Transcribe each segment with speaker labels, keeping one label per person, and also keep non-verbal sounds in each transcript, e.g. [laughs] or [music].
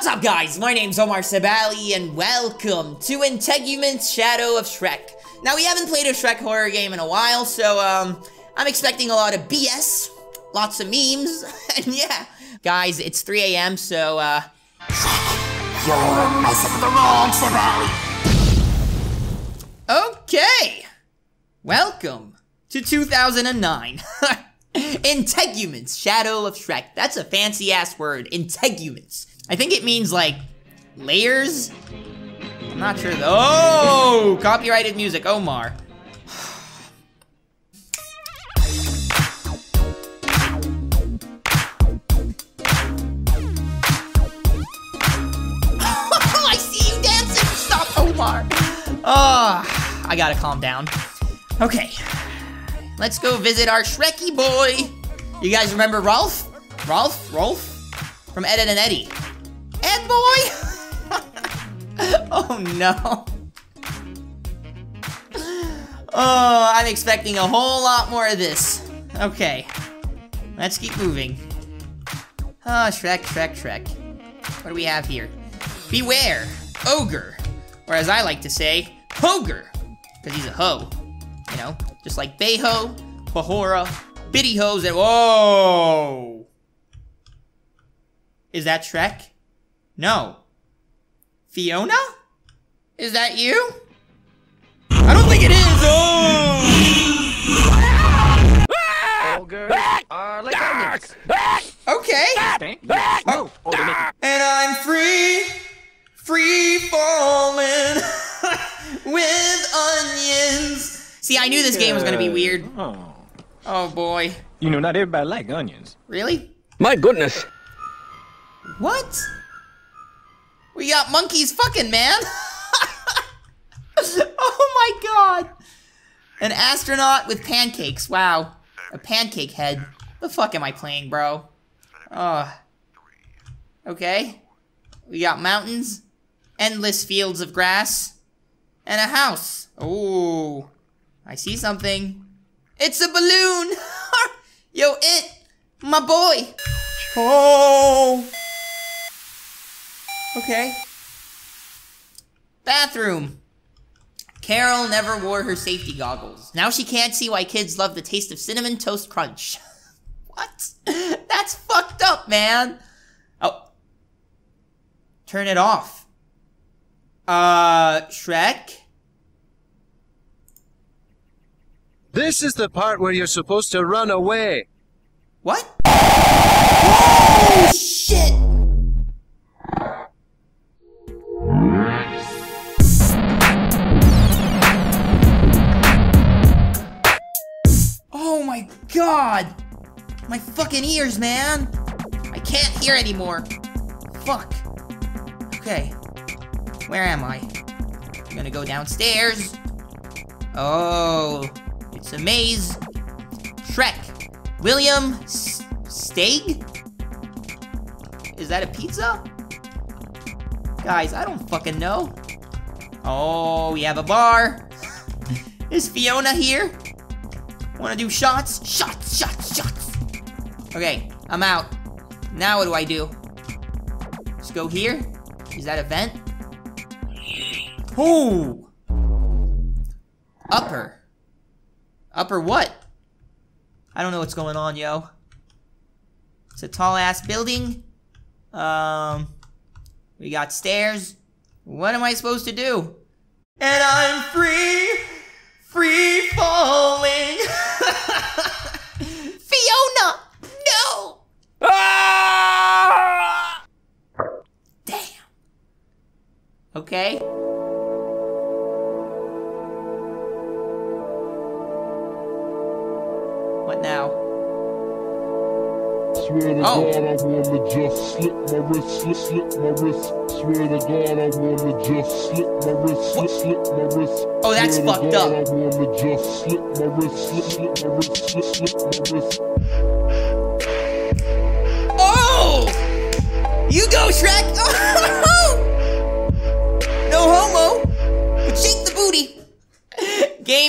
Speaker 1: What's up guys? My name's Omar Sebali and welcome to Integument's Shadow of Shrek. Now we haven't played a Shrek horror game in a while, so um, I'm expecting a lot of BS, lots of memes, [laughs] and yeah. Guys, it's 3 a.m., so uh...
Speaker 2: You're messing with the wrong Sebali!
Speaker 1: Okay! Welcome to 2009. [laughs] Integuments, Shadow of Shrek. That's a fancy ass word. Integuments. I think it means like layers. I'm not sure. Oh, copyrighted music, Omar. [laughs] I see you dancing. Stop, Omar. Oh, I gotta calm down. Okay, let's go visit our Shreky boy. You guys remember Rolf? Rolf? Rolf? From Ed, Ed and Eddy. Ed boy? [laughs] oh no. Oh, I'm expecting a whole lot more of this. Okay, let's keep moving. Ah, oh, Shrek, Shrek, Shrek. What do we have here? Beware, ogre. Or as I like to say, Hoger. Because he's a hoe. You know, just like Beho, Bahora, Biddy Hoes, and whoa! Is that Shrek? No. Fiona? Is that you? I don't think it is! Oh!
Speaker 3: Ogres are like onions.
Speaker 1: Okay.
Speaker 3: Oh, oh, they make
Speaker 1: And I'm free, free falling [laughs] with onions. See, I knew this game was gonna be weird.
Speaker 3: Oh.
Speaker 1: Oh boy.
Speaker 3: You know, not everybody like onions.
Speaker 1: Really?
Speaker 4: My goodness.
Speaker 1: What? We got monkeys fucking, man. [laughs] oh my god. An astronaut with pancakes. Wow. A pancake head. The fuck am I playing, bro? Oh. Okay. We got mountains, endless fields of grass, and a house. Ooh. I see something. It's a balloon! [laughs] Yo, it! My boy! Oh! Okay. Bathroom. Carol never wore her safety goggles. Now she can't see why kids love the taste of cinnamon toast crunch. [laughs] what? That's fucked up, man. Oh. Turn it off. Uh, Shrek?
Speaker 5: This is the part where you're supposed to run away.
Speaker 1: What? Oh, shit! God! My fucking ears, man! I can't hear anymore. Fuck. Okay. Where am I? I'm gonna go downstairs. Oh, it's a maze. Shrek. William S Steig? Is that a pizza? Guys, I don't fucking know. Oh, we have a bar. [laughs] Is Fiona here? Wanna do shots? Shots, shots, shots. Okay, I'm out. Now what do I do? Just go here? Is that a vent? Ooh! Upper. Upper what? I don't know what's going on, yo. It's a tall ass building. Um, we got stairs. What am I supposed to do? And I'm free, free falling. Fiona, no.
Speaker 4: Ah!
Speaker 1: Damn. Okay. What now?
Speaker 6: Swear to
Speaker 1: Oh.
Speaker 6: God, I wanna just slip my wrist, slip, slip my wrist. Swear to God, I wanna just slip my wrist, slip, slip my wrist.
Speaker 1: Oh, that's
Speaker 6: Swear
Speaker 1: fucked
Speaker 6: God,
Speaker 1: up.
Speaker 6: I wanna just slip my wrist, slip, slip my wrist, slip, slip my wrist.
Speaker 1: Oh! You go, Shrek! no [laughs]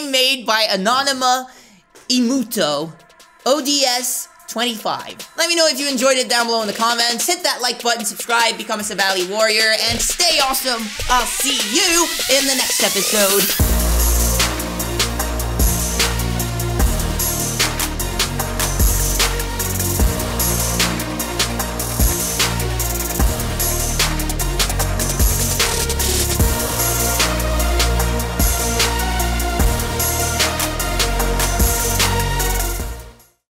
Speaker 1: Game made by Anonymous Imuto. ODS 25. Let me know if you enjoyed it down below in the comments. Hit that like button, subscribe, become a Sebali warrior, and stay awesome. I'll see you in the next episode.